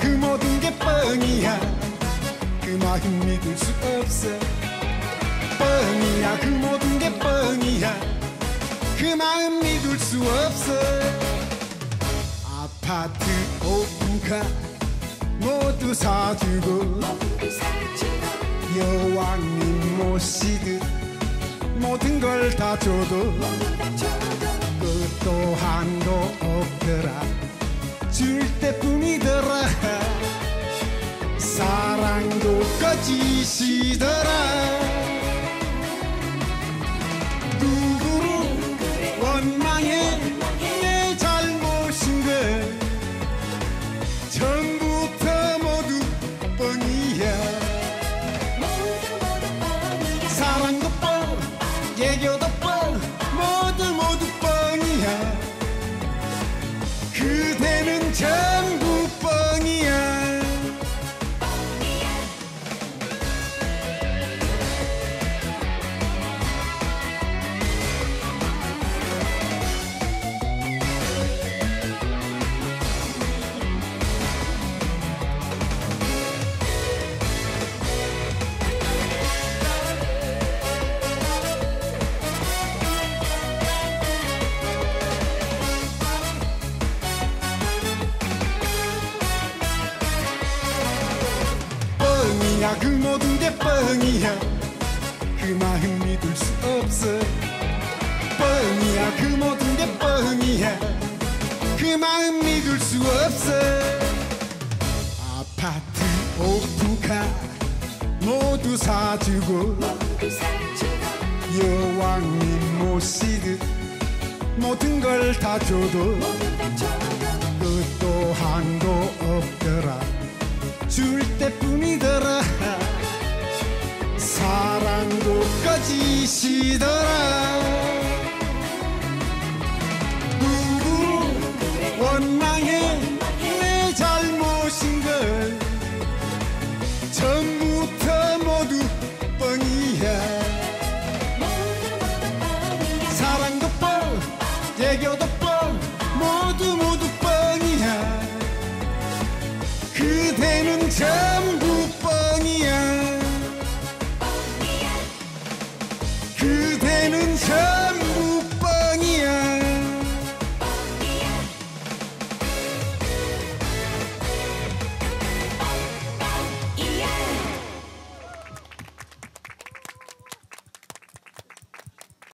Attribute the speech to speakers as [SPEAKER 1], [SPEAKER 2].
[SPEAKER 1] 그 모든 게 뻥이야. 그 마음 믿을 수 없어. 뻥이야 그 모든 게 뻥이야. 그 마음 믿을 수 없어. 아파트 오픈카 모두 사주고 여왕님 모시듯 모든 걸 다 줘도 끝도 한도 없더라. 줄때 거짓이더라. 누구를 원망해 내 잘못인 걸. 처음부터 모두 뻥이야. 사랑도 뻥 애교도 뻥 모두 모두 뻥이야. 그대는 전 뻥이야 그 모든 게 뻥이야. 그 마음 믿을 수 없어. 뻥이야. 그 모든 게 뻥이야. 그 마음 믿을 수 없어. 아파트 오픈카 모두 사주고 여왕님 모시듯 모든 걸 다 줘도 끝도 한도 없더라. 줄 때뿐이더라 거짓이더라. 누구를 원망해 내 잘못인 걸 처음부터 모두 뻥이야. 사랑도 뻥 애교도 뻥 모두 모두 뻥이야. 그대는 전 그대는 전부